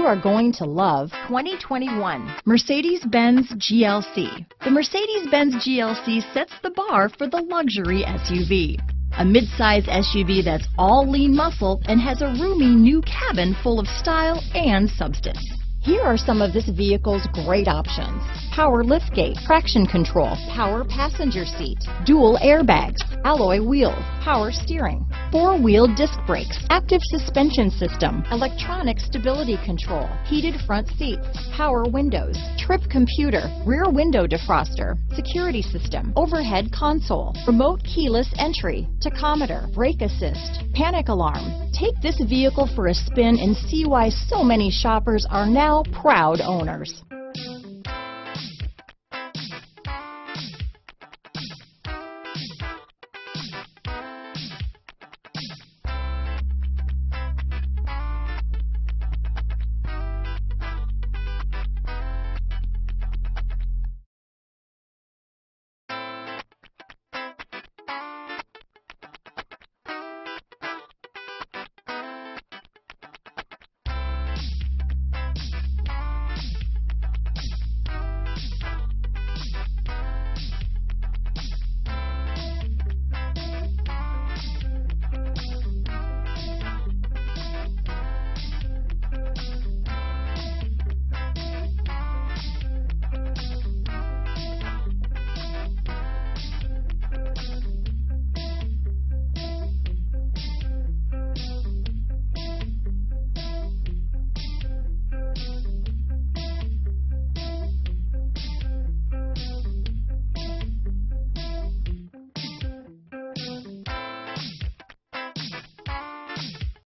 you are going to love 2021 Mercedes-Benz GLC. The Mercedes-Benz GLC sets the bar for the luxury SUV. A midsize SUV that's all lean muscle and has a roomy new cabin full of style and substance. Here are some of this vehicle's great options. Power liftgate, traction control, power passenger seat, dual airbags, alloy wheels, power steering, four-wheel disc brakes, active suspension system, electronic stability control, heated front seats, power windows, trip computer, rear window defroster, security system, overhead console, remote keyless entry, tachometer, brake assist, panic alarm. Take this vehicle for a spin and see why so many shoppers are now proud owners.